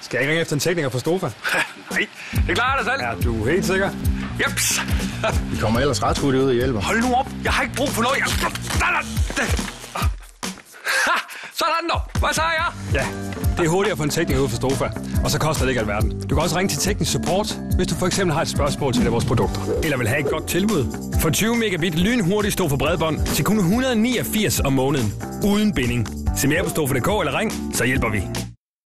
Skal jeg ikke ringe efter en tekniker fra Stofa? Nej, det klarer dig selv. Er du helt sikker? Jeps. Vi kommer ellers ret hurtigt ud og hjælper. Hold nu op. Jeg har ikke brug for noget. Jeg... Sådan dog. Hvad sagde jeg? Ja, det er hurtigt at få en tekniker ud fra Stofa, og så koster det ikke alverden. Du kan også ringe til teknisk support, hvis du for eksempel har et spørgsmål til vores produkter. Eller vil have et godt tilbud. For 20 megabit lynhurtigt stå for bredbånd til kun 189 om måneden. Uden binding. Se mere på stofa.dk eller ring, så hjælper vi.